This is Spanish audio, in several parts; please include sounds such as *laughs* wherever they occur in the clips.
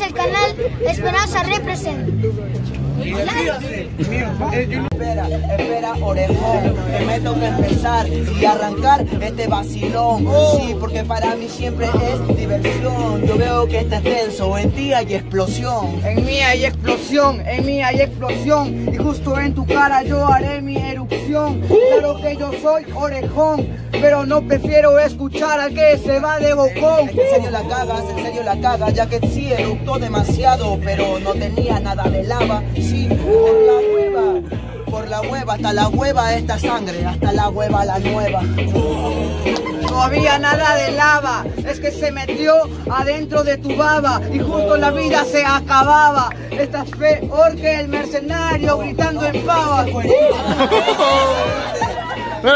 es el canal Esperanza Represent. Espera, espera, orejón, que me toca empezar y arrancar este vacilón. Sí, porque para mí siempre es diversión. Yo veo que este es tenso, en ti hay explosión. En mí hay explosión, en mí hay explosión. Y justo en tu cara yo haré mi erupción. Claro que yo soy orejón, pero no prefiero escuchar al que se va de bocón. En serio la cagas, en serio la cagas, ya que sí eructó demasiado, pero no tenía nada de lava. Sí, por la hueva, por la hueva, hasta la hueva esta sangre, hasta la hueva la nueva. No había nada de lava, es que se metió adentro de tu baba y justo la vida se acababa. Estás peor que el mercenario gritando en pava. *laughs* Eso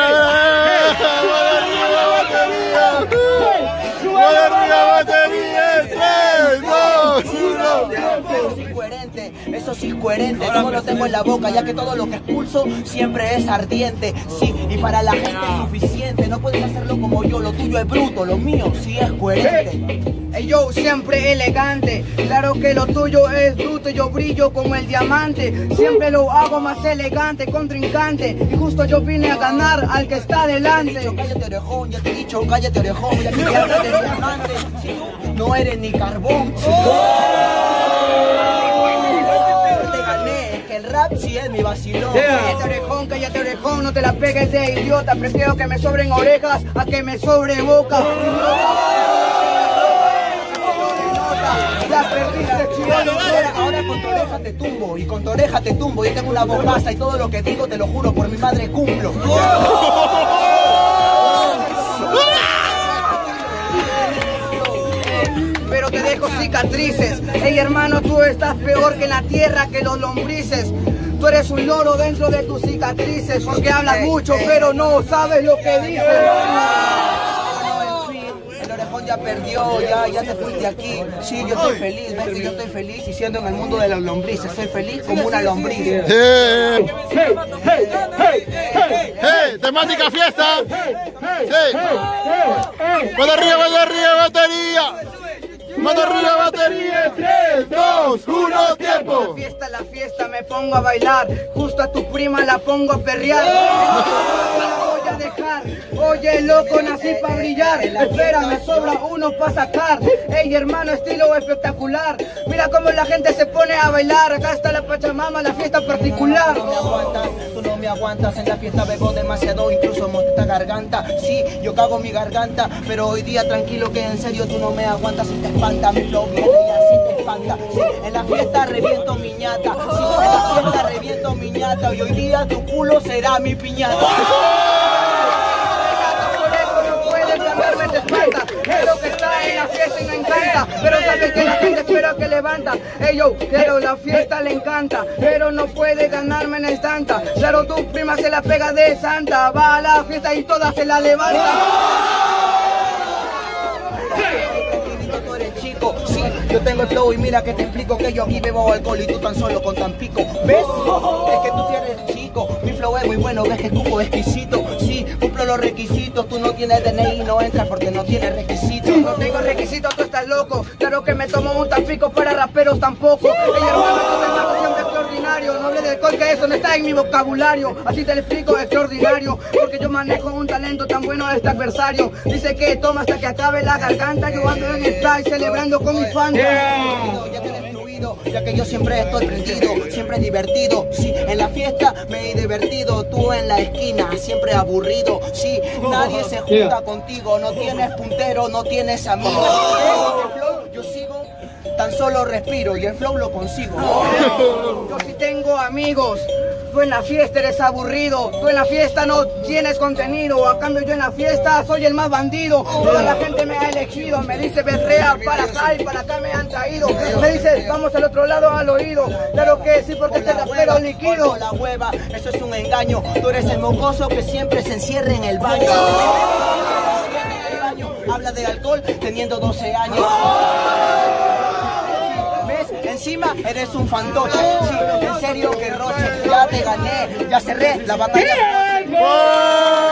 sí es coherente, eso sí es coherente, todo lo tengo en la boca, ya que todo lo que expulso siempre es ardiente. Sí, y para la gente es suficiente, no puedes hacerlo como yo, lo tuyo es bruto, lo mío sí es coherente. Yo siempre elegante, claro que lo tuyo es bruto, yo brillo como el diamante, siempre lo hago más elegante, contrincante, y justo yo vine a ganar al que está delante. Yo, cállate orejón, ya te he dicho, cállate orejón, ya te de diamante. Si tú no eres ni carbón. Que el rap sí es mi vacilón. Cállate orejón, cállate orejón, no te la pegues de idiota, prefiero que me sobren orejas a que me sobre boca. Perdiste. Ahora, ahora con tu oreja te tumbo y con tu oreja te tumbo. Yo tengo una bombaza y todo lo que digo te lo juro por mi madre cumplo. pero te dejo cicatrices. Ey hermano, tú estás peor que la tierra que los lombrices. Tú eres un loro dentro de tus cicatrices, porque hablas mucho, pero no sabes lo que dices. Bueno, en fin, el orejón ya perdió, ya, ya te fuiste aquí. Sí, yo estoy feliz, ves que yo estoy feliz y siendo en el mundo de los lombrices. Soy feliz como una lombriz. ¡Hey! ¡Hey! ¡Temática fiesta! ¡Mano arriba, mano arriba, batería! ¡Mano arriba, batería! ¡3, 2, 1, La tiempo! fiesta, la fiesta, me pongo a bailar. Justo a tu prima la pongo a perrear. Oye, loco, nací para brillar. Espera, me sobra uno para sacar. Ey, hermano, estilo espectacular. Mira cómo la gente se pone a bailar. Acá está la Pachamama, la fiesta particular. No me aguantas, tú no me aguantas, en la fiesta bebo demasiado, incluso esta garganta. Sí, yo cago mi garganta, pero hoy día tranquilo que en serio tú no me aguantas y te espanta mi flow y así te espanta. Sí, en la fiesta reviento mi ñata, sí, en la fiesta reviento mi ñata y hoy día tu culo será mi piñata. Levanta. Ey yo, pero la fiesta le encanta. Pero no puede ganarme en el tanta. Claro, tu prima se la pega de santa. Va a la fiesta y toda se la levanta. Chico, sí, yo tengo el flow y mira que te explico que yo aquí bebo alcohol y tú tan solo con tan pico. ¿Ves? Es que tú eres chico, mi flow es muy bueno, ves que cupo exquisito. Sí, cumplo los requisitos, tú no tienes DNI, no entras porque no tienes requisitos. No tengo requisitos, tú estás loco. Claro que me tomo un tampico para raperos tampoco. Ey, hermano, haciendo extraordinario. No hable de alcohol que eso no está en mi vocabulario. Así te lo explico, extraordinario. Porque yo manejo un talento tan bueno a este adversario. Dice que toma hasta que acabe la garganta. Yo ando en el fly celebrando con mis fans. Ya ya que yo siempre estoy prendido, siempre divertido. Sí, en la fiesta me he divertido, tú en la esquina, siempre aburrido. Sí, nadie se *laughs* junta contigo, no tienes puntero, no tienes amigos. Yo sigo, tan solo respiro y el flow lo consigo. Yo sí tengo amigos. Tú en la fiesta eres aburrido. Tú en la fiesta no tienes contenido. A cambio yo en la fiesta soy el más bandido. Toda la gente me ha elegido. Me dice berrea para acá y para acá me han traído. Me dice vamos al otro lado al oído. Claro que sí porque este rapero liquido. La hueva, eso es un engaño. Tú eres el mocoso que siempre se encierra en el baño. Habla de alcohol teniendo 12 años. ¿Ves? Encima eres un fantoche. Sí, en serio que roche. Ya te gané, ya cerré la batalla.